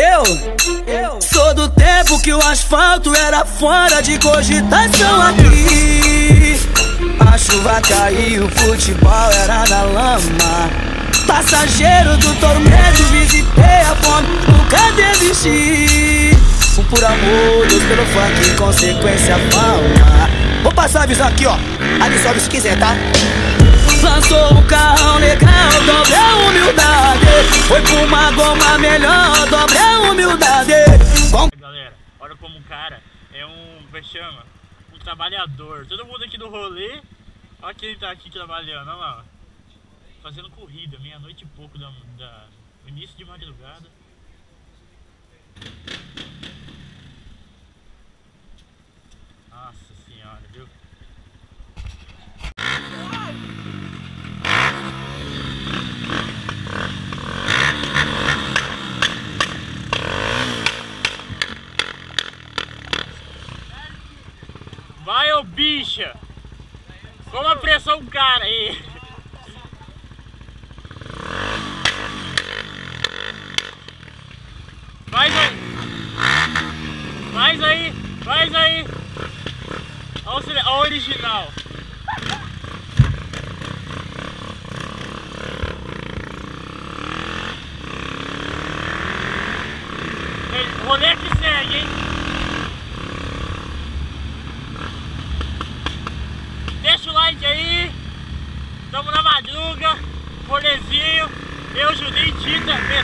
Eu, sou do tempo que o asfalto era fora de cogitação aqui. A chuva caiu, o futebol era na lama. Passageiro do tormento, visitei a fome, nunca desisti. Um por amor, Deus pelo funk, consequência fauna. Vou passar a visão aqui, ó. Sobe se quiser, tá? Lançou um carrão legal, dobre a humildade Foi pra uma goma melhor, dobre a humildade Bom... Galera, olha como o cara é um, como é chama? Um trabalhador. Todo mundo aqui do rolê Olha quem tá aqui trabalhando, olha lá Fazendo corrida, meia-noite e pouco da, da, início de madrugada Nossa senhora, viu? Vai, ô bicha! Como a pressão cara aí! Faz aí! Faz aí! Faz aí! Olha o original! Rolê que segue, hein? Deixa o like aí. Tamo na madruga. Rolezinho. Eu, Juninho,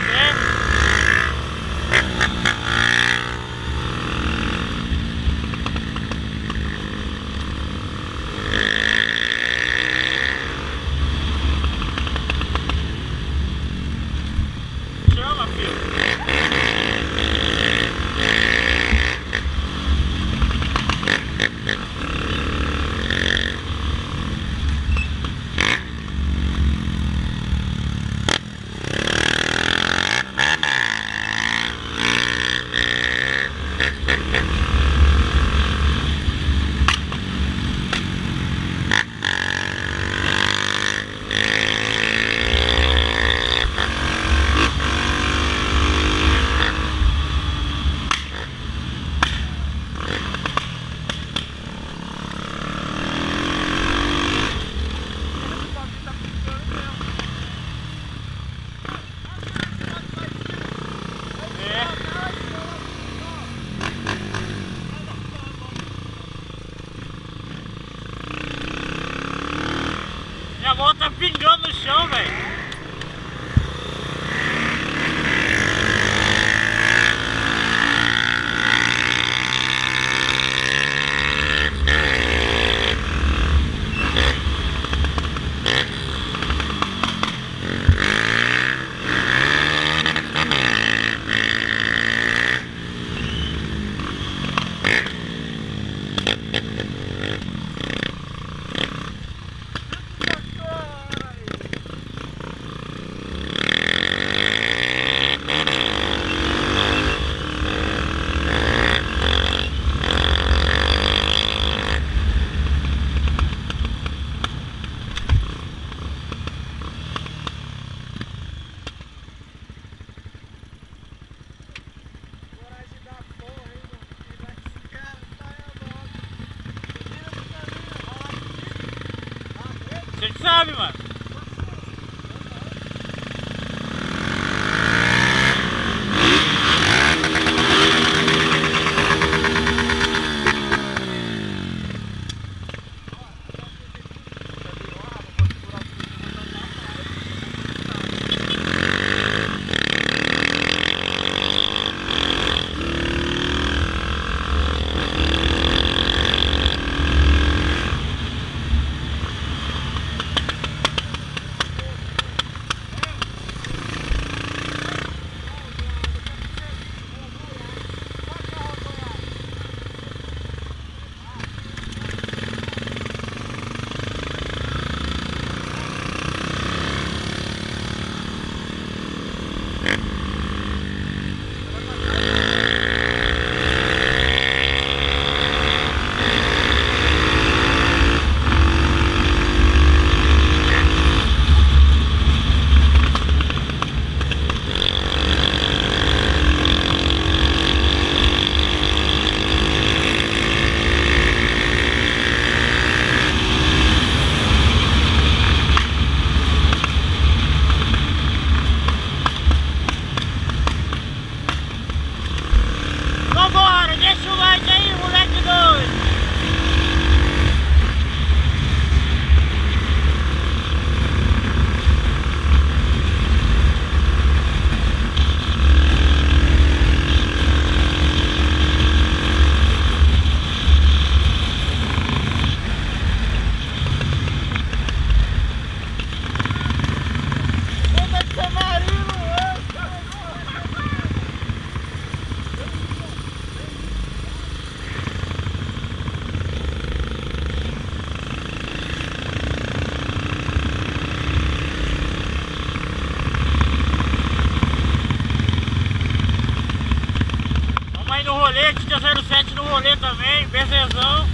confusão.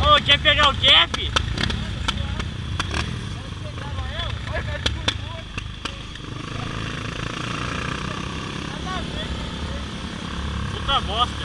Ô, oh, quer pegar o cap? Puta bosta.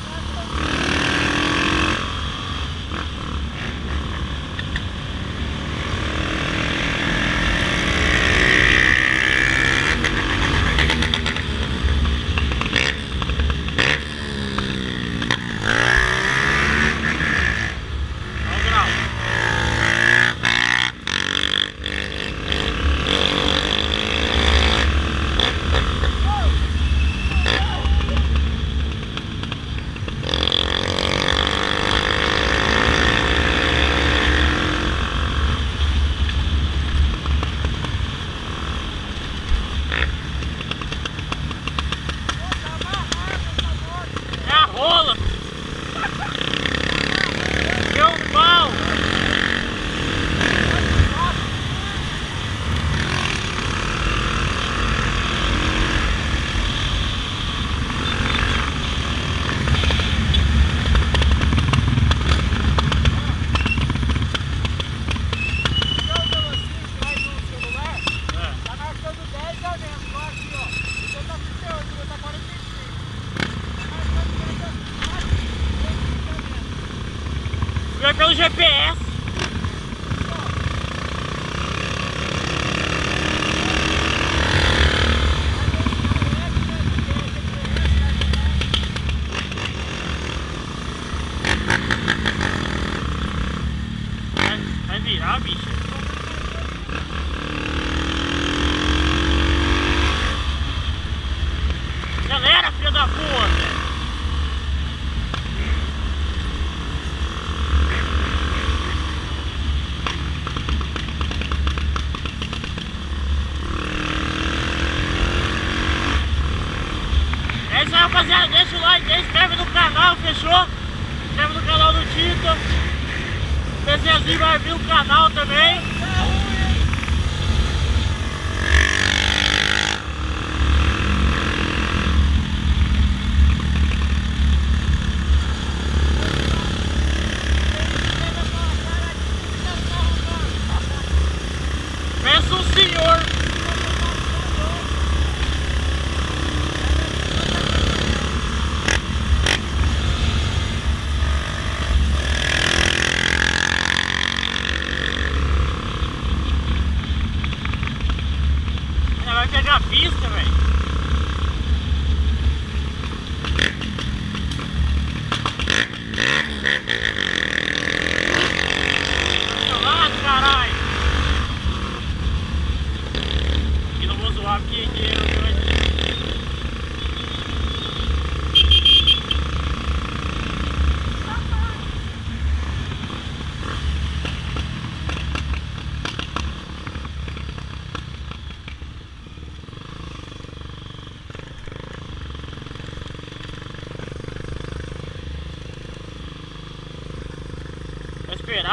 Já é pelo GPS.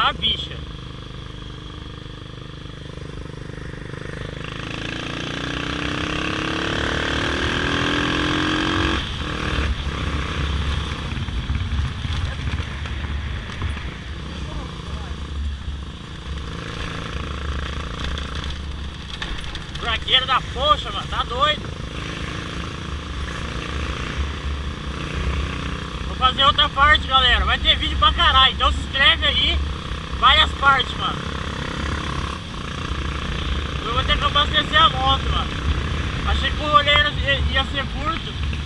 обещано. forte, mano. Eu vou ter que abastecer a moto, mano. Achei que o rolê ia ser curto.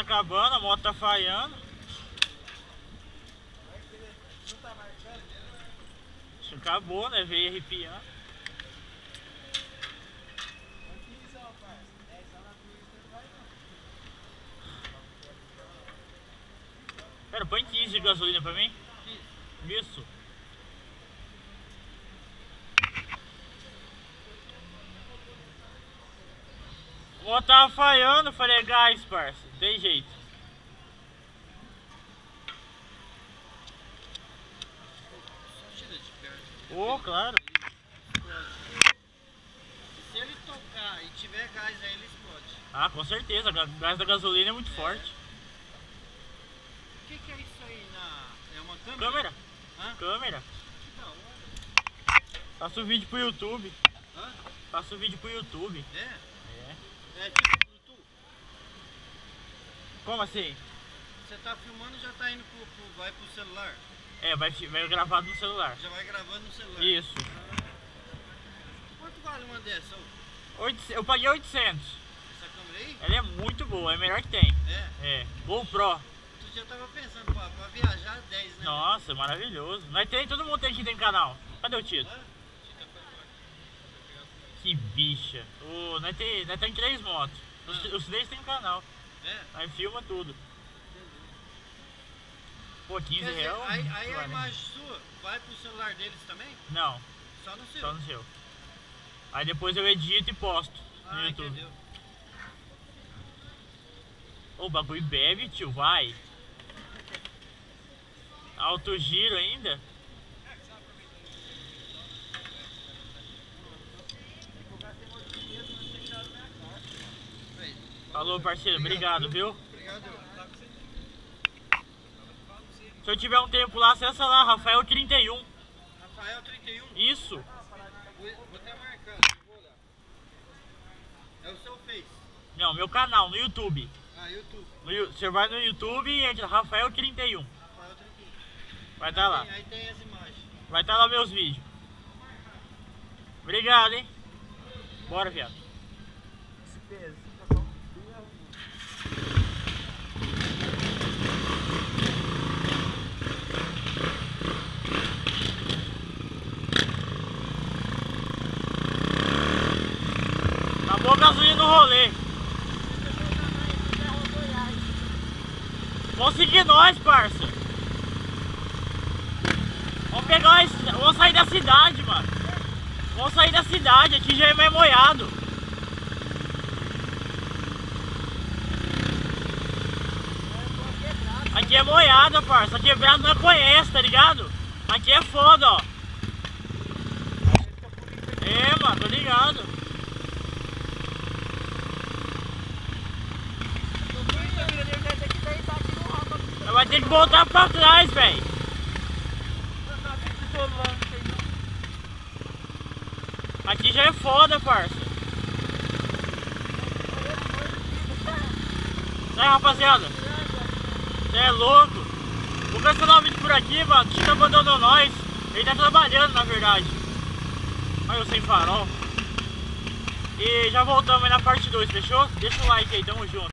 Tá acabando, a moto tá falhando. Que acabou, né? Veio arrepiando. Pera, põe 15 de gasolina pra mim. Isso. Moto tava falhando, falei, gás, parça. Tem jeito. Só tira de perto. Ô, claro. Se ele tocar e tiver gás aí, ele explode. Ah, com certeza. O gás da gasolina é muito forte. O que, que é isso aí na. É uma câmera? Câmera. Hã? Câmera. Que da hora. Passa o vídeo pro YouTube. Hã? Passa o vídeo pro YouTube. É? É. Tipo. Como assim? Você tá filmando e já tá indo pro, pro- vai pro celular. É, vai, vai gravado no celular. Já vai gravando no celular. Isso. Quanto vale uma dessa? ô? Oitoce- Eu paguei 800. Essa câmera aí? Ela é muito boa, é a melhor que tem. É. É. GoPro. Tu já tava pensando pra, pra viajar 10, né? Nossa, maravilhoso. Nós tem, todo mundo tem aqui tem canal. Cadê o Tito? Que bicha. O, nós, tem, nós tem três motos. Os, Ah. os três tem um canal. É. Nós filma tudo. Pô, 15 Quer dizer, reais. aí, aí a imagem sua vai pro celular deles também? Não, Só no seu? só no seu. Aí depois eu edito e posto no Ah, YouTube. entendeu. Ô, o bagulho bebe, tio, vai. Alto giro ainda? Aí. Falou, parceiro, obrigado, viu? Obrigado. Se eu tiver um tempo lá, acessa lá, Rafael 31. Rafael 31. Isso. Vou, até marcar. Vou olhar. É o seu Face. Não, meu canal no YouTube. Ah, YouTube. No você vai no YouTube e entra Rafael 31. Rafael 31. Vai estar lá. Tem- aí tem as imagens. Vai estar lá meus vídeos. Obrigado, hein? Bora, viado. Acabou a no rolê. Vão seguir nós, parça. Vamos pegar esse. Vamos sair da cidade, mano. Vamos sair da cidade, aqui já é mais moiado. Aqui é moiada, parça. Quebrado não conhece, tá ligado? Aqui é foda, ó. É, mano, tô ligado. Vai ter que voltar pra trás, velho. Aqui já é foda, parça. Aí, rapaziada. Você é louco. Vou cancelar o vídeo por aqui, mano. Chico abandonou nós. Ele tá trabalhando, na verdade. Olha eu sem farol. E já voltamos aí na parte 2, fechou? Deixa o like aí, tamo junto.